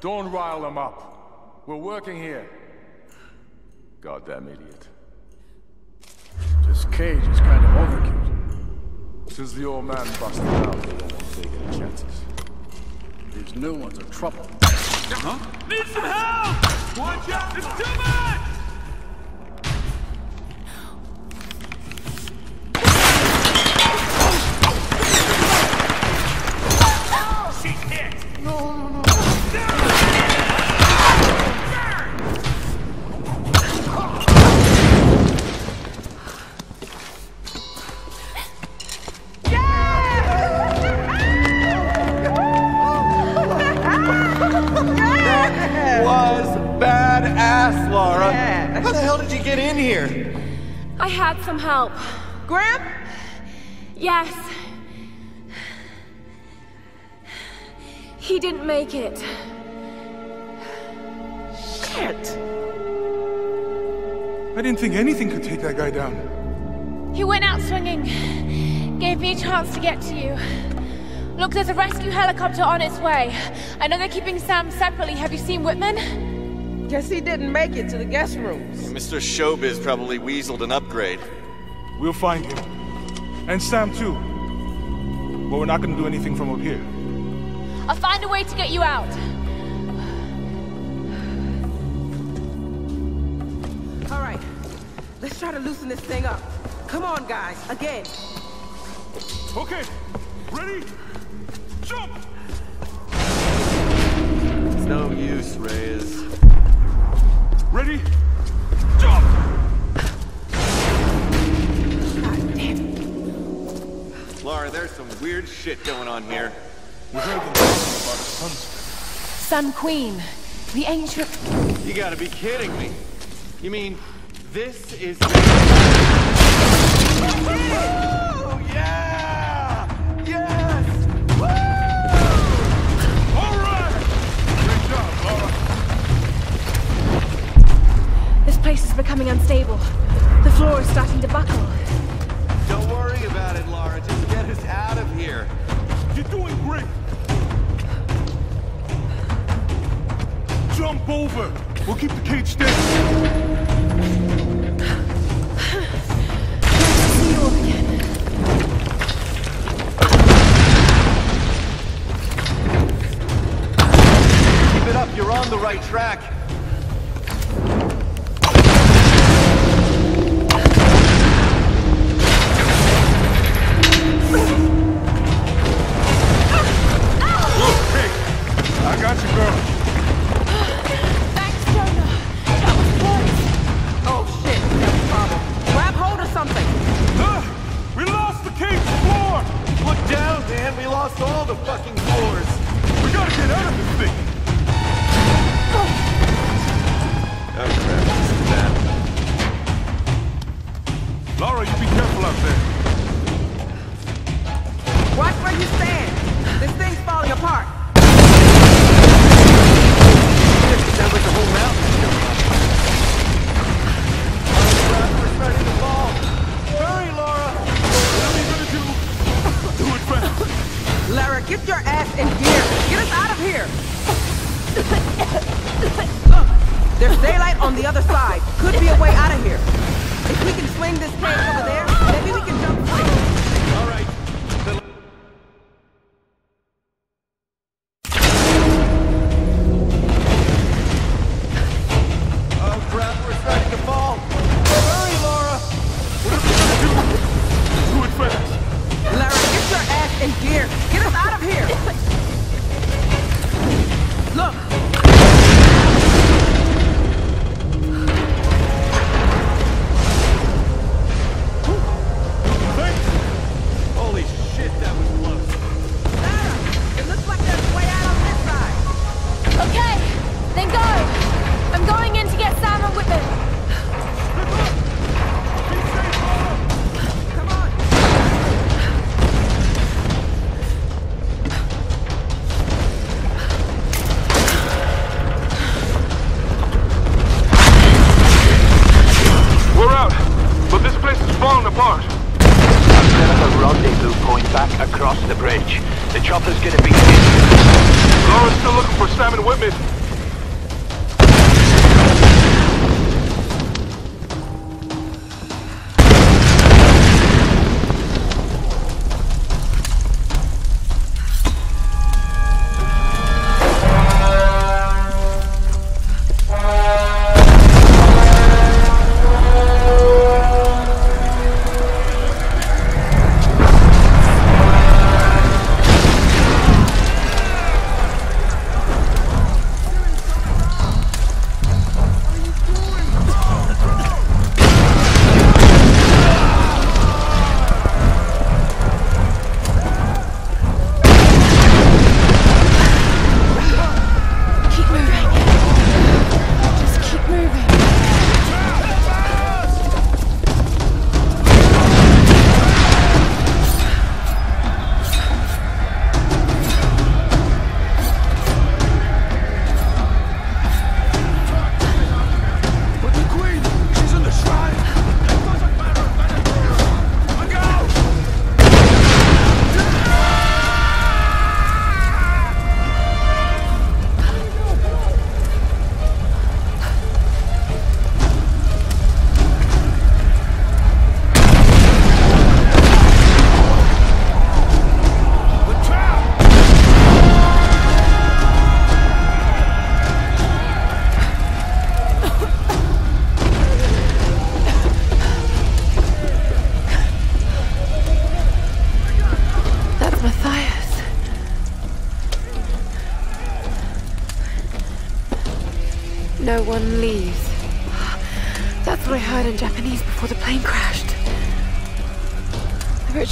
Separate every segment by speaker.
Speaker 1: don't rile them up. We're working here. Goddamn idiot.
Speaker 2: This cage is kind of overkill.
Speaker 1: Since the old man busted out, they don't want to take any chances.
Speaker 2: These new ones are trouble. Huh?
Speaker 3: Need some help! Watch out! It's too much!
Speaker 4: Help.
Speaker 5: Grim?
Speaker 4: Yes. He didn't make it.
Speaker 5: Shit!
Speaker 2: I didn't think anything could take that guy down.
Speaker 4: He went out swinging. Gave me a chance to get to you. Look, there's a rescue helicopter on its way. I know they're keeping Sam separately. Have you seen Whitman?
Speaker 5: Guess he didn't make it to the guest rooms.
Speaker 6: Mr. Showbiz probably weaseled an upgrade.
Speaker 2: We'll find him. And Sam, too. But we're not gonna do anything from up here.
Speaker 4: I'll find a way to get you out.
Speaker 5: All right, let's try to loosen this thing up. Come on, guys, again.
Speaker 2: Okay, ready? Jump!
Speaker 6: It's no use, Reyes.
Speaker 2: Ready?
Speaker 5: It.
Speaker 6: There's some weird shit going on here.
Speaker 2: We heard them talking about a sunspot.
Speaker 4: Sun Queen, the ancient.
Speaker 6: You gotta be kidding me. You mean this is. Oh, yeah! Yes!
Speaker 2: All right! Great job, Lara.
Speaker 4: This place is becoming unstable. The floor is starting to buckle.
Speaker 6: Don't worry about it, Lara. Just
Speaker 2: Jump over. We'll keep the cage steady.
Speaker 4: See you again.
Speaker 6: Keep it up. You're on the right track. Man. We lost all the fucking floors.
Speaker 2: We gotta get out of this thing!
Speaker 6: Oh, oh crap. This is bad.
Speaker 2: Lara, you be careful out there.
Speaker 5: Watch where you stand. This thing's falling apart.
Speaker 6: Sounds like the whole mountain's
Speaker 5: Lara, get your ass in gear. Get us out of here. Look, there's daylight on the other side. Could be a way out of here. If we can swing this tank over there, maybe we can jump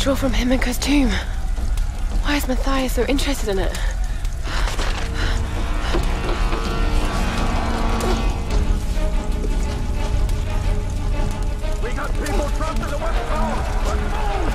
Speaker 4: ritual from Himiko's tomb. Why is Matthias so interested in it?
Speaker 2: We got people trapped in the west.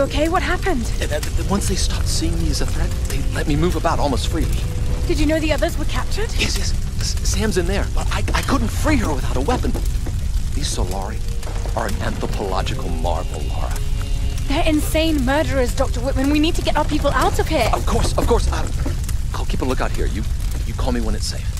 Speaker 4: You okay? What happened?
Speaker 7: Once they stopped seeing me as a threat, they let me move about almost freely.
Speaker 4: Did you know the others were captured?
Speaker 7: Yes, yes. Sam's in there, but I, I couldn't free her without a weapon. These Solarii are an anthropological marvel, Lara.
Speaker 4: They're insane murderers, Dr. Whitman. We need to get our people out of here.
Speaker 7: Of course, of course. Uh, I'll keep a lookout here. You, you call me when it's safe.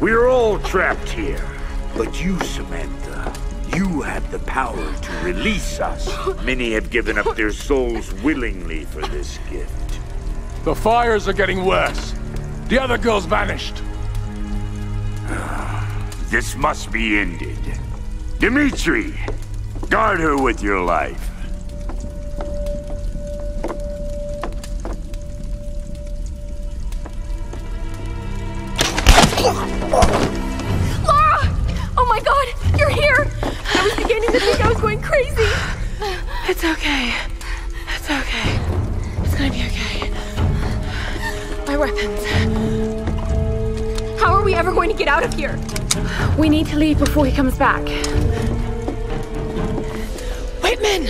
Speaker 8: We're all trapped here. But you, Samantha, you have the power to release us. Many have given up their souls willingly for this gift.
Speaker 1: The fires are getting worse. The other girl's vanished.
Speaker 8: This must be ended. Dimitri, guard her with your life.
Speaker 4: Weapons.
Speaker 9: How are we ever going to get out of here?
Speaker 4: We need to leave before he comes back. Whitman!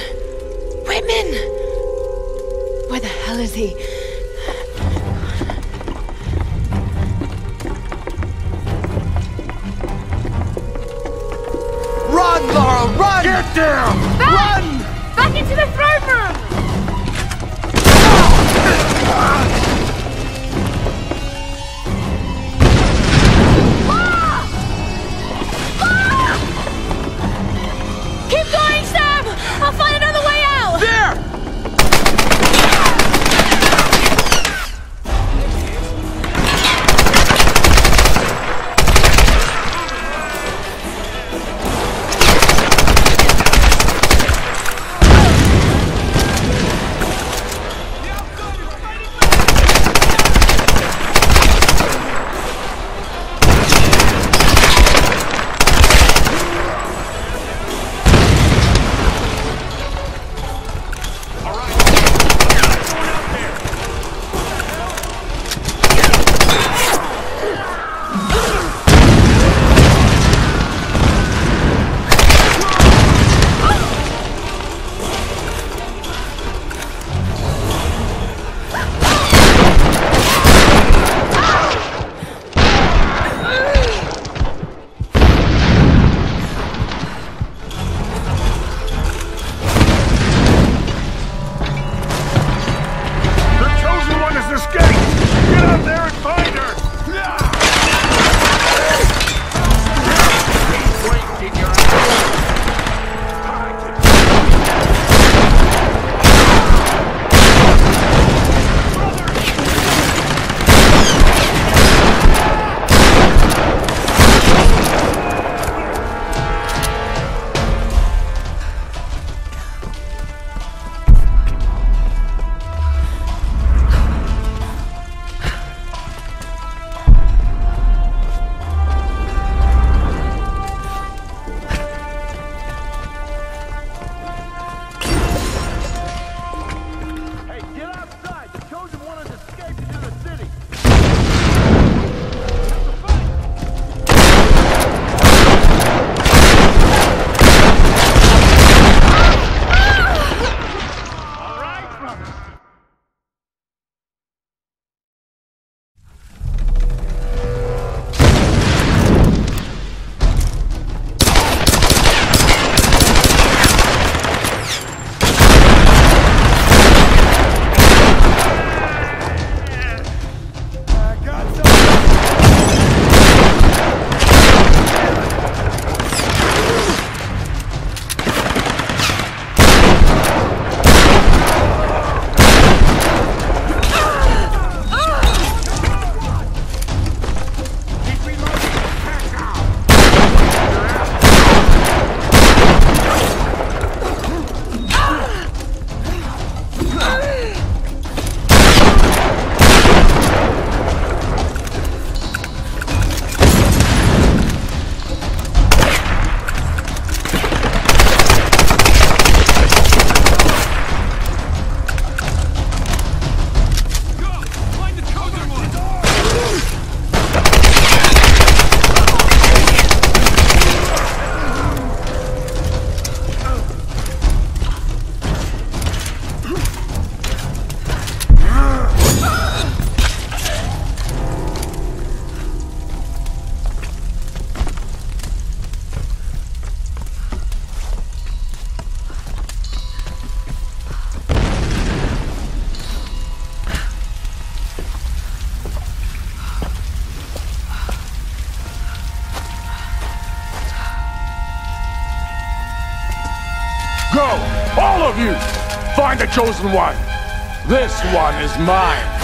Speaker 4: Whitman! Where the hell is he?
Speaker 2: Run, Lara, run!
Speaker 8: Get down!
Speaker 1: Chosen one! This one is mine!